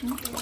Hmm?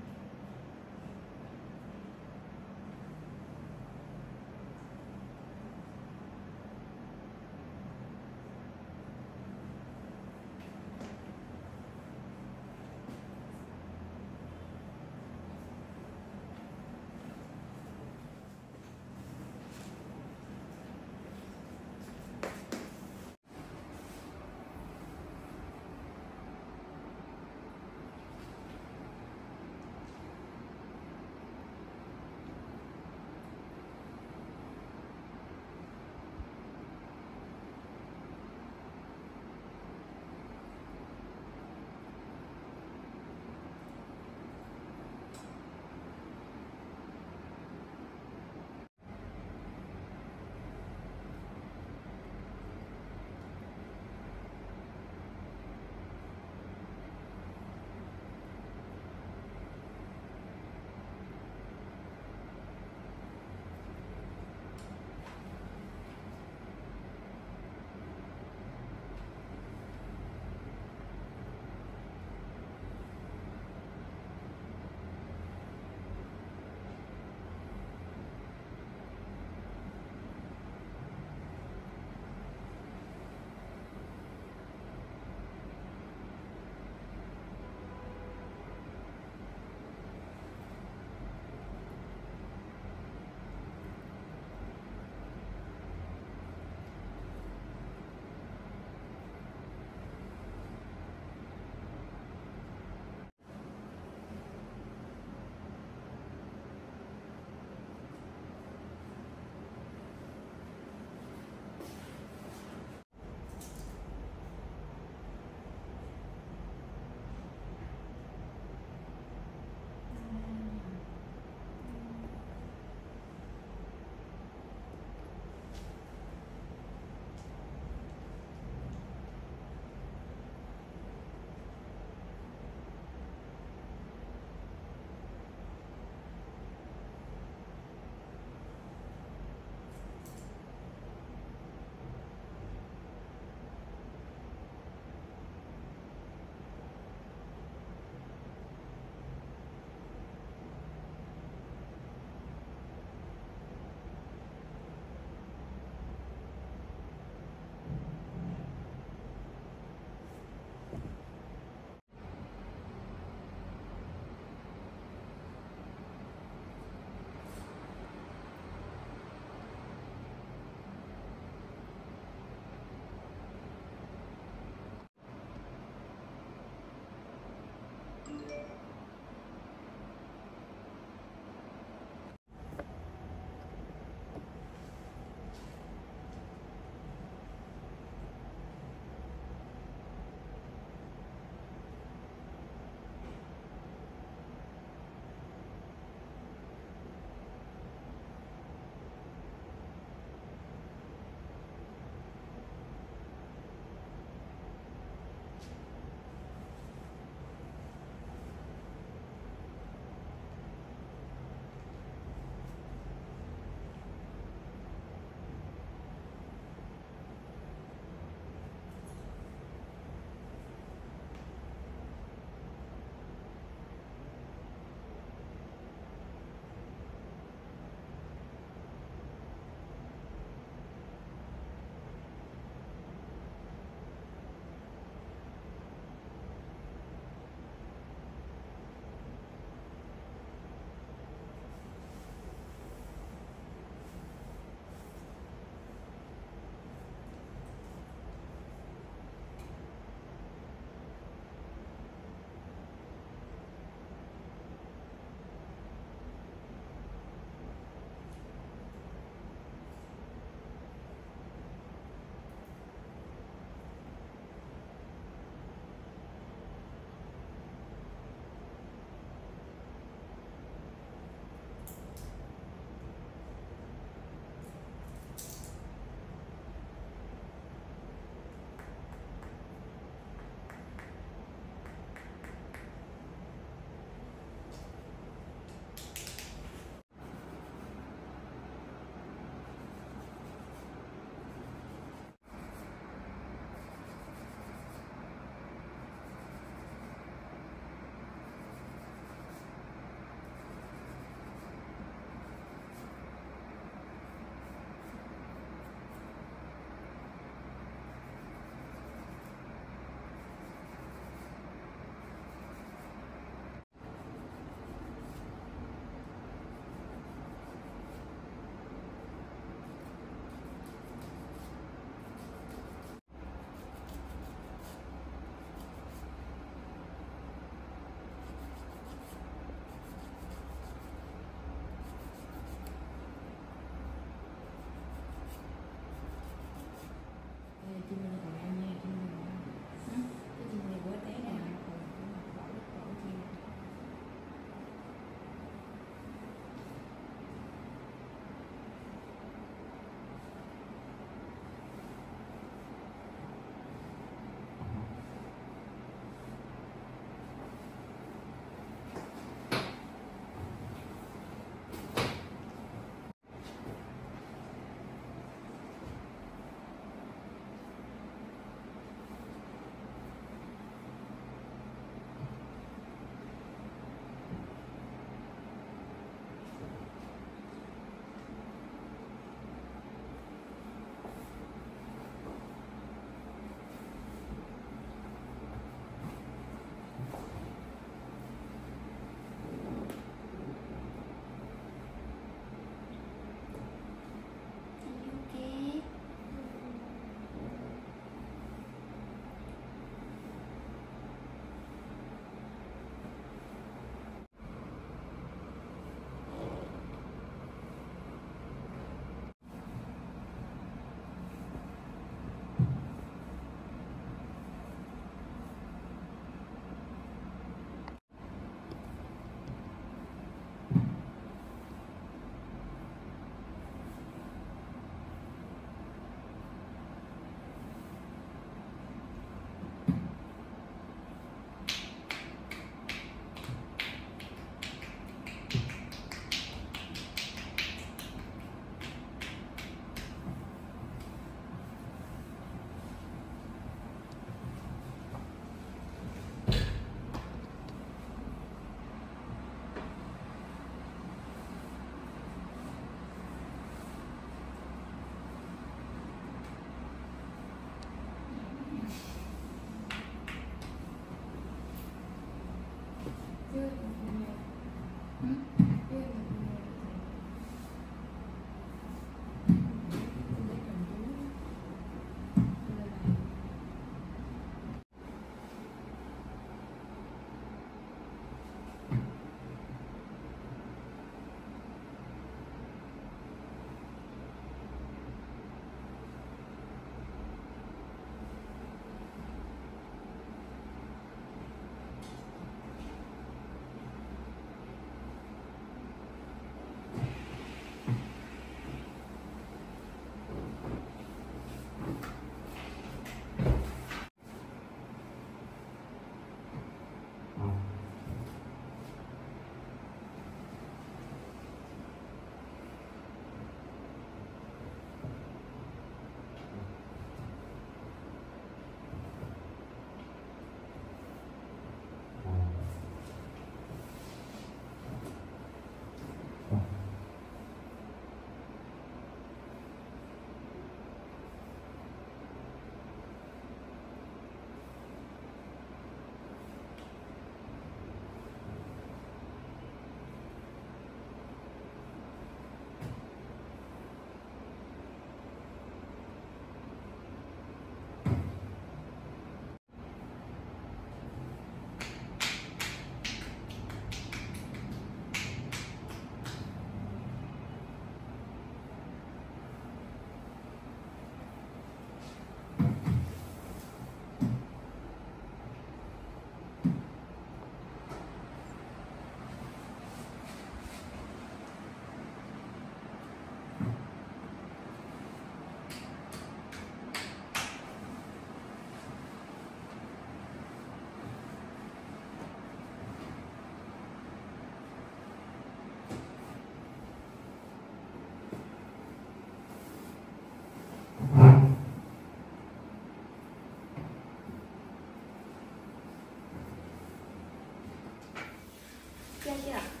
yeah.